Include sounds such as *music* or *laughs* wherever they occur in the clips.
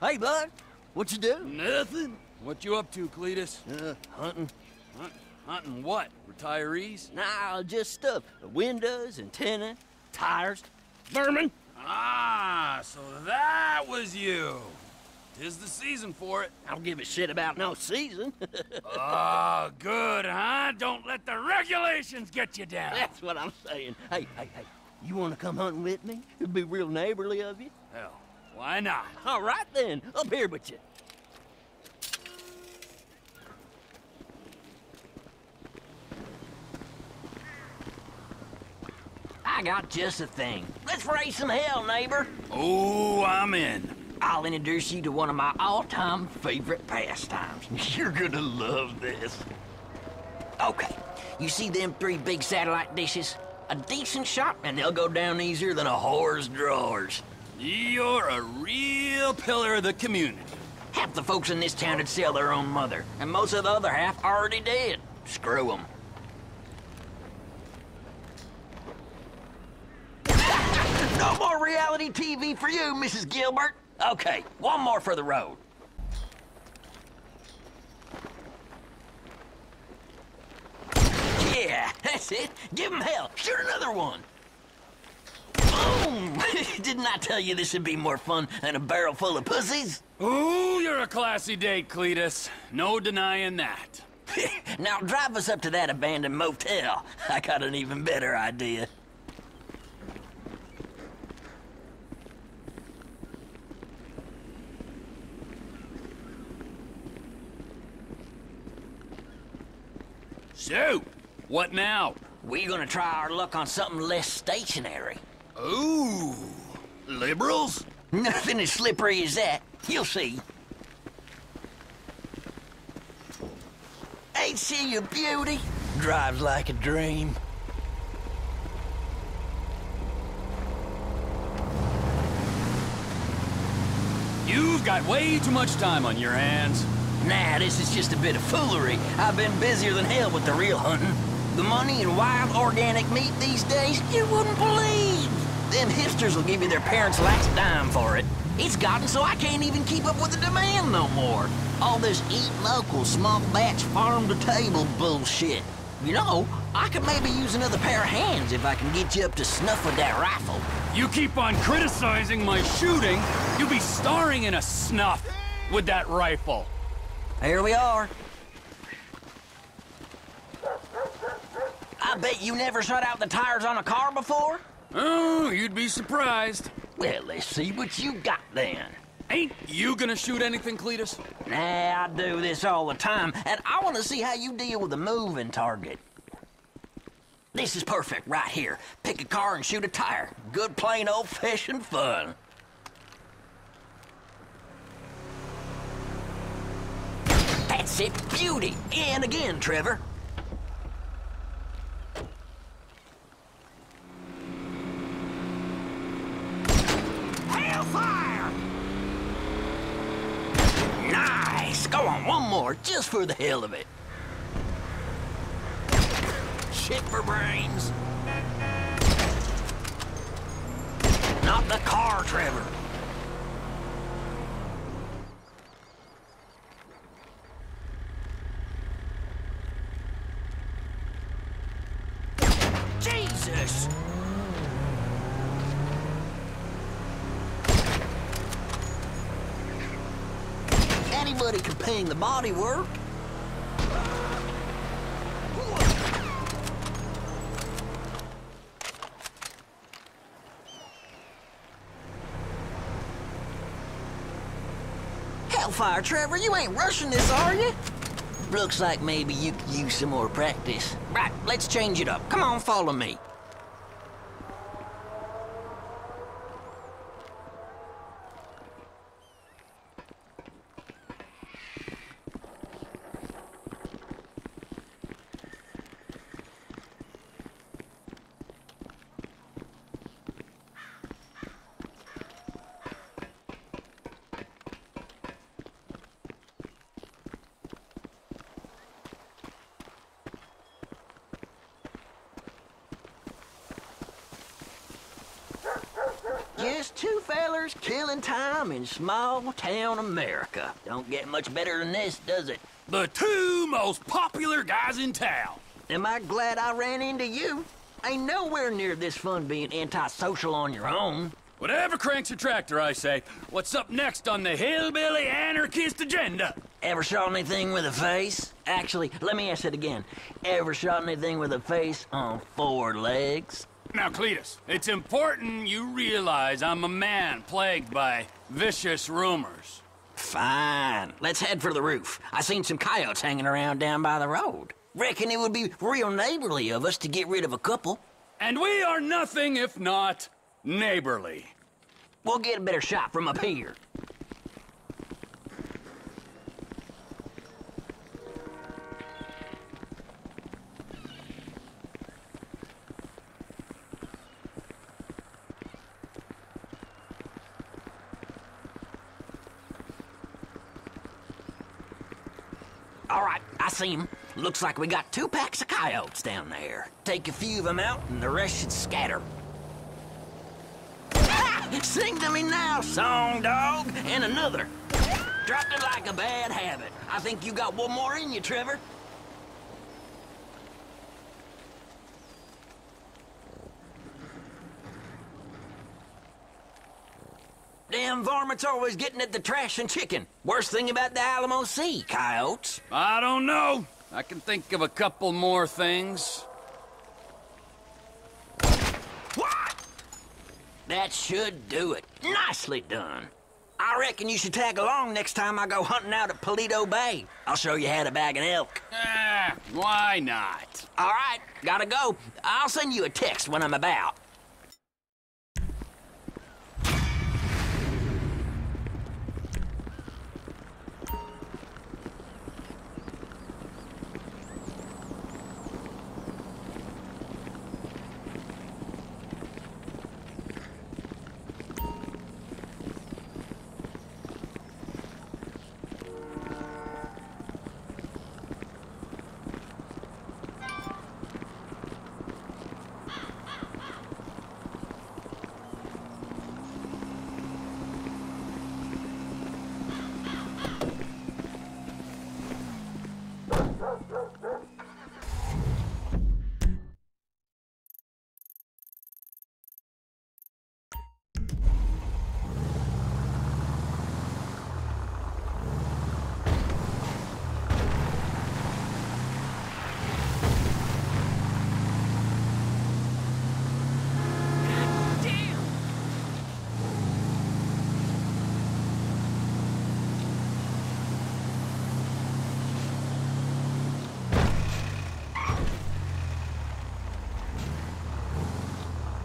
Hey, bud. What you do? Nothing. What you up to, Cletus? Uh, hunting. Hunt, hunting what? Retirees? Nah, just stuff. Windows, antenna, tires, vermin. Ah, so that was you. Tis the season for it. I don't give a shit about no season. Oh, *laughs* good, huh? Don't let the regulations get you down. That's what I'm saying. Hey, hey, hey. You want to come hunting with me? It'd be real neighborly of you. Hell, why not? All right then. Up here with you. I got just a thing. Let's raise some hell, neighbor. Oh, I'm in. I'll introduce you to one of my all-time favorite pastimes. *laughs* You're gonna love this. Okay, you see them three big satellite dishes? A decent shot, and they'll go down easier than a whore's drawers. You're a real pillar of the community. Half the folks in this town would sell their own mother, and most of the other half already dead. Screw them. *laughs* No more reality TV for you, Mrs. Gilbert. Okay, one more for the road. Yeah, *laughs* that's it. Give him hell. Shoot another one. *laughs* Didn't I tell you this would be more fun than a barrel full of pussies? Ooh, you're a classy date, Cletus. No denying that. *laughs* now drive us up to that abandoned motel. *laughs* I got an even better idea. So, what now? We gonna try our luck on something less stationary. Ooh, liberals? *laughs* Nothing as slippery as that. You'll see. Ain't she a beauty? Drives like a dream. You've got way too much time on your hands. Nah, this is just a bit of foolery. I've been busier than hell with the real hunting. The money in wild organic meat these days, you wouldn't believe. Them hipsters will give you their parents' last dime for it. It's gotten so I can't even keep up with the demand no more. All this eat local, small batch, farm to table bullshit. You know, I could maybe use another pair of hands if I can get you up to snuff with that rifle. You keep on criticizing my shooting, you'll be starring in a snuff with that rifle. Here we are. I bet you never shut out the tires on a car before? Oh, you'd be surprised. Well, let's see what you got then. Ain't you gonna shoot anything, Cletus? Nah, I do this all the time, and I want to see how you deal with a moving target. This is perfect right here. Pick a car and shoot a tire. Good plain old-fashioned fun. That's it, beauty. And again, Trevor. Hellfire! Nice! Go on, one more, just for the hell of it. Shit for brains. Not the car, Trevor. Jesus! Anybody can paint the body work. Hellfire, Trevor, you ain't rushing this, are you? Looks like maybe you could use some more practice. Right, let's change it up. Come on, follow me. Just two fellers killing time in small town America. Don't get much better than this, does it? The two most popular guys in town. Am I glad I ran into you? Ain't nowhere near this fun being antisocial on your own. Whatever cranks your tractor, I say. What's up next on the hillbilly anarchist agenda? Ever shot anything with a face? Actually, let me ask it again. Ever shot anything with a face on four legs? Now, Cletus, it's important you realize I'm a man plagued by vicious rumors. Fine. Let's head for the roof. I seen some coyotes hanging around down by the road. Reckon it would be real neighborly of us to get rid of a couple. And we are nothing if not neighborly. We'll get a better shot from up here. All right, I see him. Looks like we got two packs of coyotes down there. Take a few of them out, and the rest should scatter. *laughs* Sing to me now, song dog, and another. Dropped it like a bad habit. I think you got one more in you, Trevor. Damn varmints always getting at the trash and chicken. Worst thing about the Alamo Sea, coyotes. I don't know. I can think of a couple more things. What? That should do it. Nicely done. I reckon you should tag along next time I go hunting out at Paleto Bay. I'll show you how to bag an elk. Ah, why not? All right, gotta go. I'll send you a text when I'm about.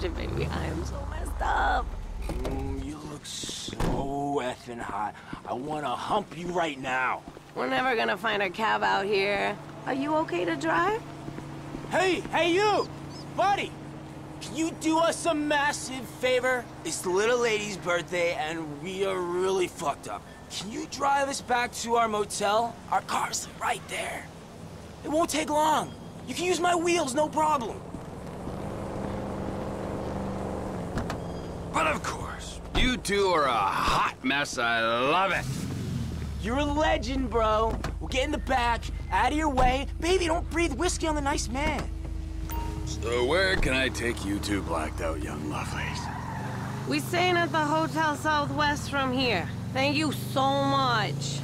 Shit, baby, I am so messed up. Mm, you look so effing hot. I want to hump you right now. We're never gonna find a cab out here. Are you okay to drive? Hey, hey you! Buddy! Can you do us a massive favor? It's the little lady's birthday and we are really fucked up. Can you drive us back to our motel? Our car's right there. It won't take long. You can use my wheels, no problem. But of course, you two are a hot mess. I love it. You're a legend, bro. We'll get in the back, out of your way. Baby, don't breathe whiskey on the nice man. So where can I take you two blacked out young lovelies? We staying at the Hotel Southwest from here. Thank you so much.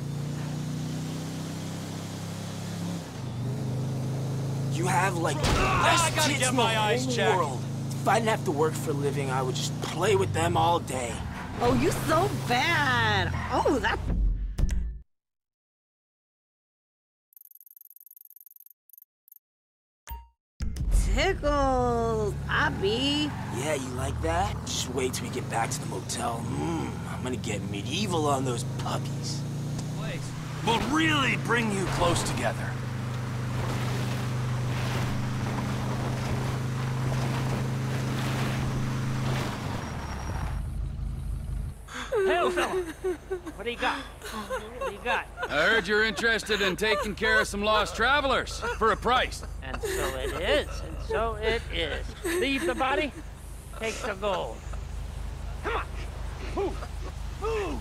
You have like ah, the best tits in the my whole world. If I didn't have to work for a living, I would just play with them all day. Oh, you so bad. Oh, that. Tickles, Abby. Yeah, you like that? Just wait till we get back to the motel. Mmm, I'm gonna get medieval on those puppies. Will really bring you close together. Fella. What do you got? What do you got? I heard you're interested in taking care of some lost travelers for a price. And so it is. And so it is. Leave the body, take the gold. Come on. Move. Move.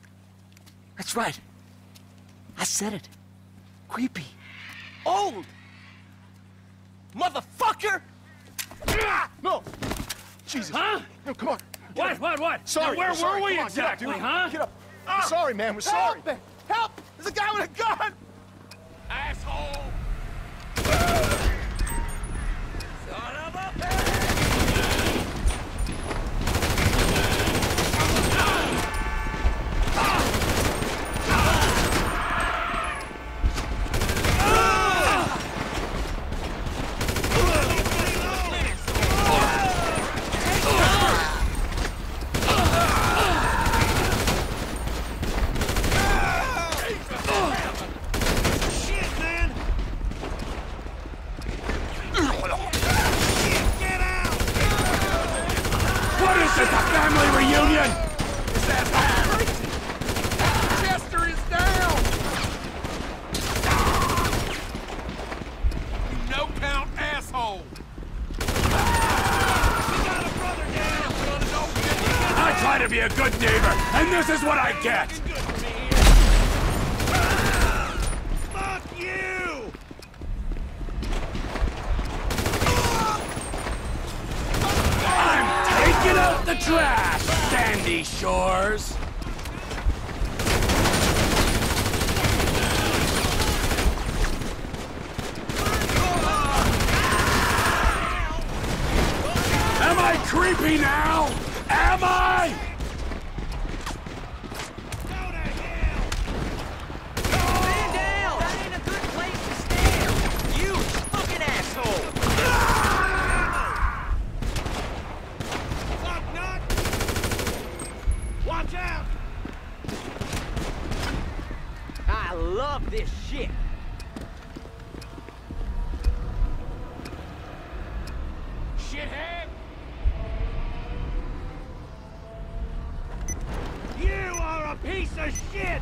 That's right. I said it. Creepy. Old. Motherfucker! No! Jesus. Huh? No, come on. Get What, up. what, what? Sorry. Now, where we're sorry. were we on, get up, exactly, dude. huh? Get up. We're sorry, man. We're sorry. Help! Help! There's a guy with a gun! Asshole! What is this, a family reunion? Is that Chester is down! You no count asshole! I try to be a good neighbor, and this is what I get! Fuck you! I'm taking out the trash, Sandy Shores! Am I creepy now? Am I? Stand down! That ain't a good place to stand! You fucking asshole! Fuck nut! Watch out! I love this shit! Shithead! You are a piece of shit!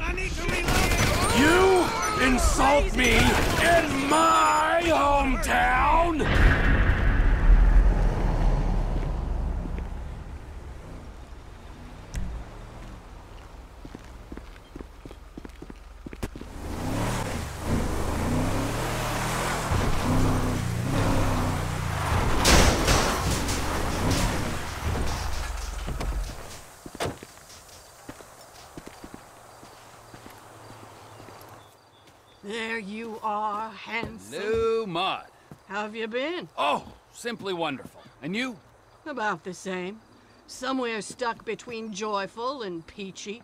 I need to reload! You insult me in my hometown? There you are, handsome. New mud. How have you been? Oh, simply wonderful. And you? About the same. Somewhere stuck between joyful and peachy.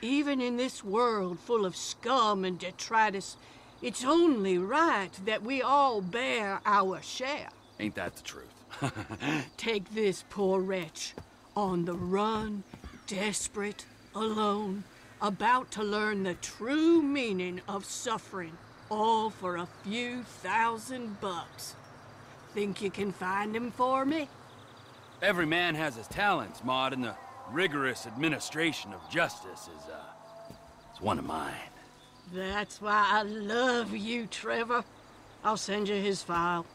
Even in this world full of scum and detritus, it's only right that we all bear our share. Ain't that the truth? *laughs* Take this poor wretch, on the run, desperate, alone, about to learn the true meaning of suffering, all for a few thousand bucks. Think you can find him for me? Every man has his talents, Maude, and the rigorous administration of justice is, uh, is one of mine. That's why I love you, Trevor. I'll send you his file.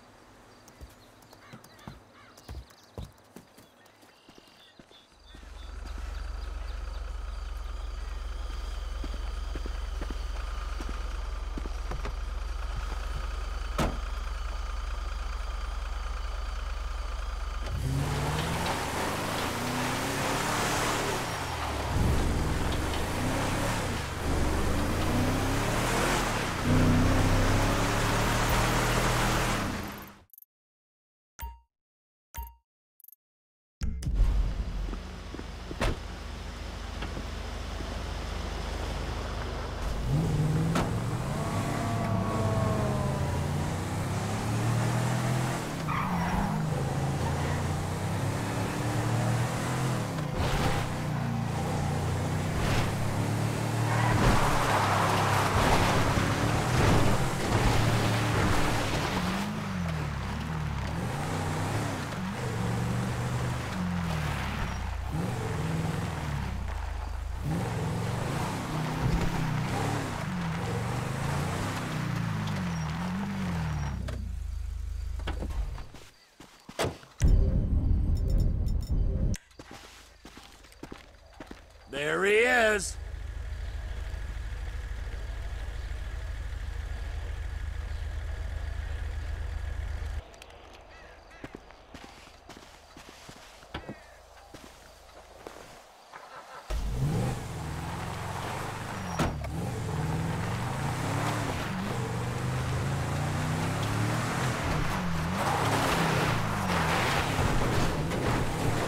There he is.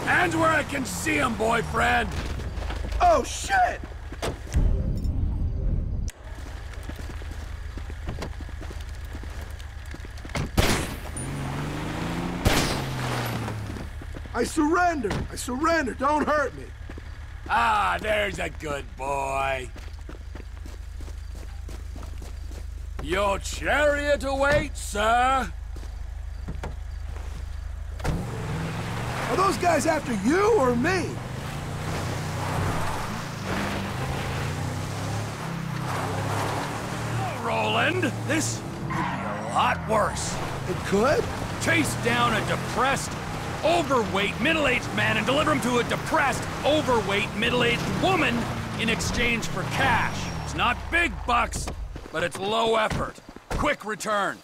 Hands where I can see him, boyfriend. Oh, shit! I surrender. I surrender. Don't hurt me. Ah, there's a good boy. Your chariot awaits, sir. Are those guys after you or me? Roland, this could be a lot worse. It could? Chase down a depressed, overweight, middle-aged man and deliver him to a depressed, overweight, middle-aged woman in exchange for cash. It's not big bucks, but it's low effort. Quick return.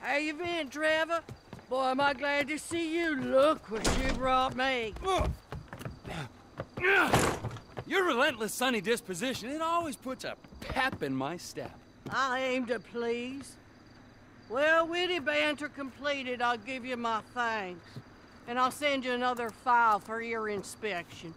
How you been, Trevor? Boy, am I glad to see you. Look what you brought me. Your relentless sunny disposition, it always puts a pep in my step. I aim to please. Well, witty banter completed, I'll give you my thanks. And I'll send you another file for your inspection.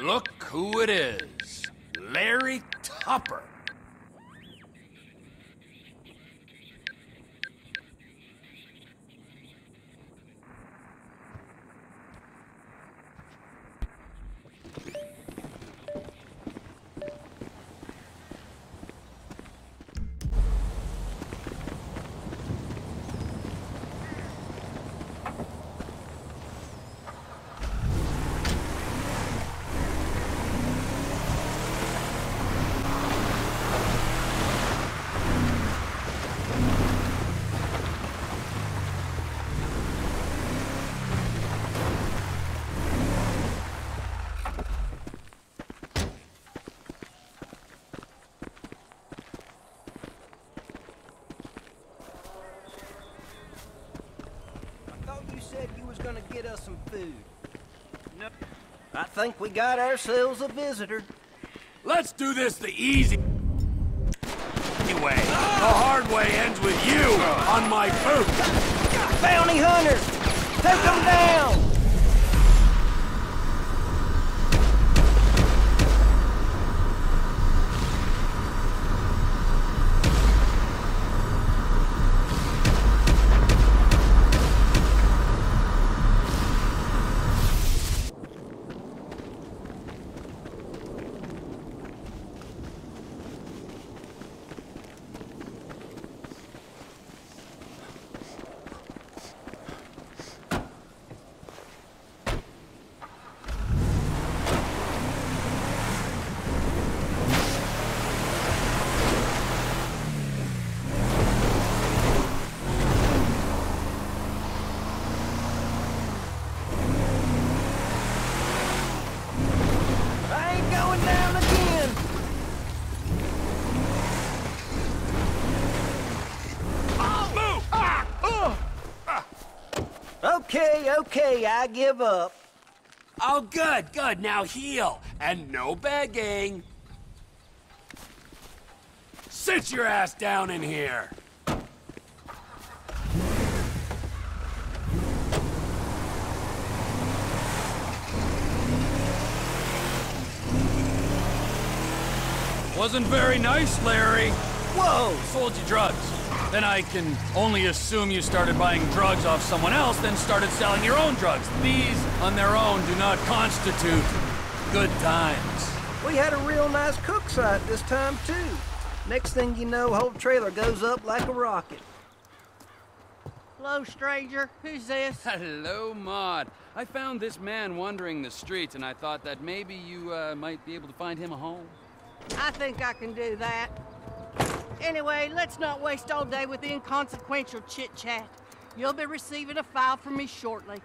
Look who it is. Larry Tupper. I thought you said you was gonna get us some food. No. I think we got ourselves a visitor. Let's do this the easy way. The hard way ends with you on my boot. Bounty hunters! Take them down! Okay, I give up. Oh, good, good. Now heal. And no begging. Sit your ass down in here. Wasn't very nice, Larry. Whoa! Sold you drugs. Then I can only assume you started buying drugs off someone else, then started selling your own drugs. These, on their own, do not constitute good times. We had a real nice cook site this time, too. Next thing you know, whole trailer goes up like a rocket. Hello, stranger. Who's this? Hello, Maude. I found this man wandering the streets, and I thought that maybe you uh, might be able to find him a home. I think I can do that. Anyway, let's not waste all day with inconsequential chit-chat. You'll be receiving a file from me shortly.